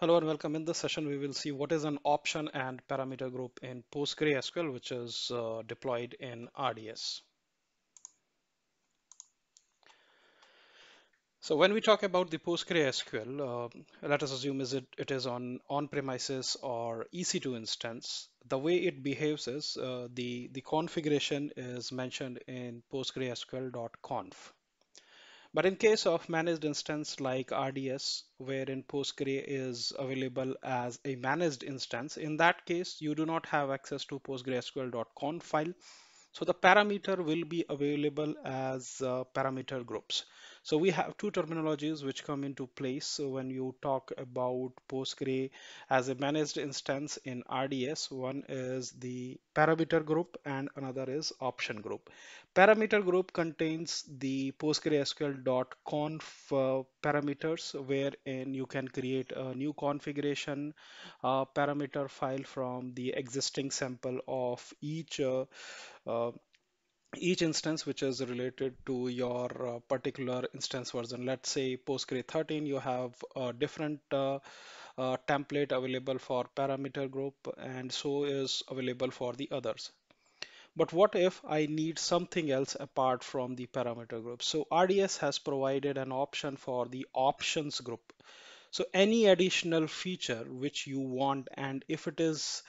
Hello and welcome. In this session, we will see what is an option and parameter group in PostgreSQL, which is uh, deployed in RDS. So when we talk about the PostgreSQL, uh, let us assume is it, it is on on-premises or EC2 instance. The way it behaves is uh, the, the configuration is mentioned in postgresql.conf. But in case of managed instance like RDS, wherein Postgre is available as a managed instance, in that case, you do not have access to postgresql.conf file. So the parameter will be available as uh, parameter groups. So we have two terminologies which come into place when you talk about Postgre as a managed instance in RDS. One is the parameter group and another is option group. Parameter group contains the postgresql.conf parameters wherein you can create a new configuration uh, parameter file from the existing sample of each uh, uh each instance which is related to your uh, particular instance version. Let's say Postgre 13, you have a different uh, uh, template available for parameter group and so is available for the others. But what if I need something else apart from the parameter group? So RDS has provided an option for the options group. So any additional feature which you want and if it is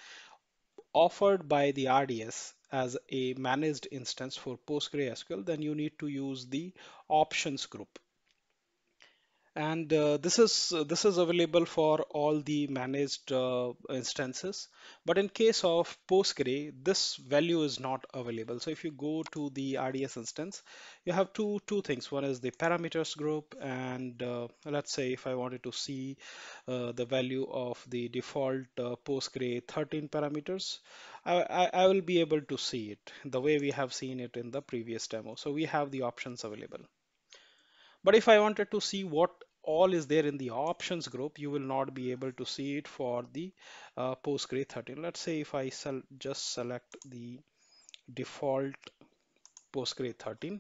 offered by the RDS as a managed instance for PostgreSQL, then you need to use the options group and uh, this is this is available for all the managed uh, instances. But in case of postgre this value is not available. So if you go to the rds instance you have two two things. One is the parameters group and uh, let's say if i wanted to see uh, the value of the default uh, postgre 13 parameters I, I, I will be able to see it the way we have seen it in the previous demo. So we have the options available but if I wanted to see what all is there in the options group, you will not be able to see it for the uh, Postgre 13. Let's say if I just select the default Postgre 13.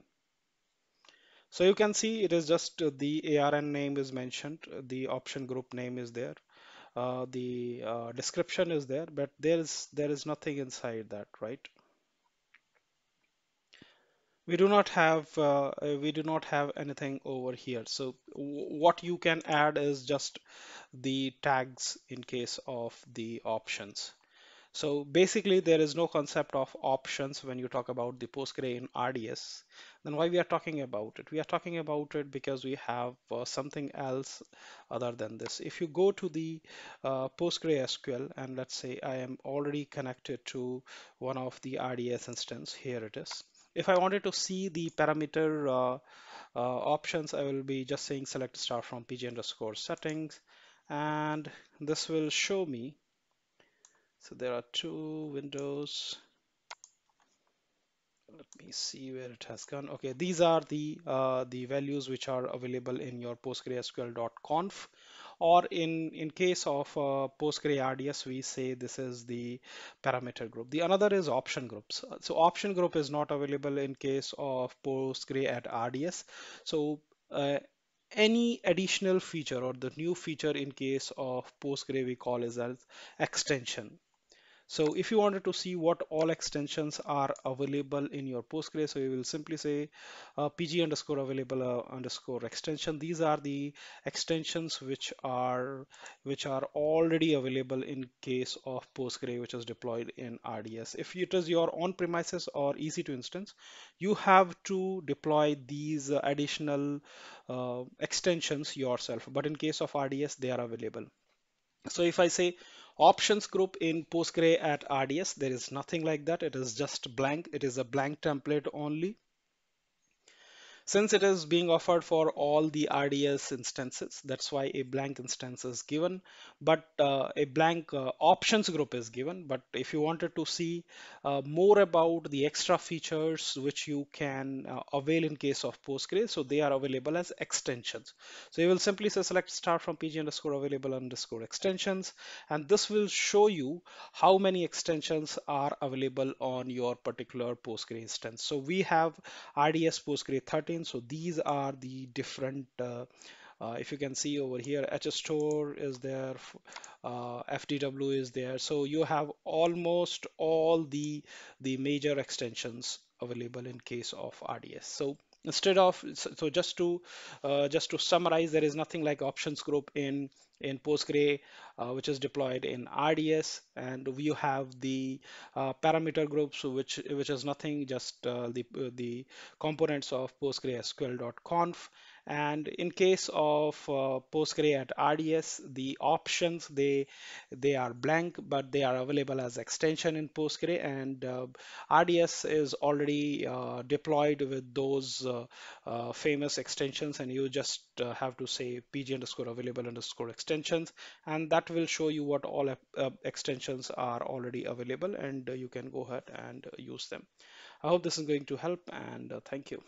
So you can see it is just the ARN name is mentioned, the option group name is there. Uh, the uh, description is there, but there is there is nothing inside that, right? We do not have uh, uh, we do not have anything over here. So what you can add is just the tags in case of the options. So basically there is no concept of options when you talk about the Postgre in RDS then why we are talking about it? We are talking about it because we have uh, something else other than this. If you go to the uh, PostgreSQL and let's say I am already connected to one of the RDS instance here it is if I wanted to see the parameter uh, uh, options, I will be just saying select star from pg underscore settings and this will show me. So there are two windows. Let me see where it has gone. Okay, these are the uh, the values which are available in your postgresql.conf or in in case of uh, postgre rds we say this is the parameter group. The another is option groups. So option group is not available in case of postgre at rds so uh, any additional feature or the new feature in case of postgre we call is as extension so if you wanted to see what all extensions are available in your Postgres, so you will simply say uh, pg underscore available uh, underscore extension. These are the extensions which are which are already available in case of Postgre, which is deployed in RDS. If it is your on-premises or EC2 instance, you have to deploy these additional uh, extensions yourself. But in case of RDS, they are available. So if I say options group in Postgre at RDS. There is nothing like that. It is just blank. It is a blank template only. Since it is being offered for all the RDS instances, that's why a blank instance is given, but uh, a blank uh, options group is given. But if you wanted to see uh, more about the extra features which you can uh, avail in case of Postgres, so they are available as extensions. So you will simply say select start from pg underscore available underscore extensions, and this will show you how many extensions are available on your particular Postgre instance. So we have RDS Postgre 13 so these are the different uh, Uh, if you can see over here, HStore is there, uh, FDW is there. So you have almost all the the major extensions available in case of RDS. So instead of so just to uh, just to summarize, there is nothing like options group in in Postgre, uh, which is deployed in RDS, and you have the uh, parameter groups, which which is nothing, just uh, the the components of PostgreSQL.conf. And in case of uh, Postgre at RDS, the options they they are blank, but they are available as extension in Postgre, and uh, RDS is already uh, deployed with those uh, famous extensions, and you just have to say pg underscore available underscore extensions and that will show you what all uh, extensions are already available and uh, you can go ahead and use them. I hope this is going to help and uh, thank you.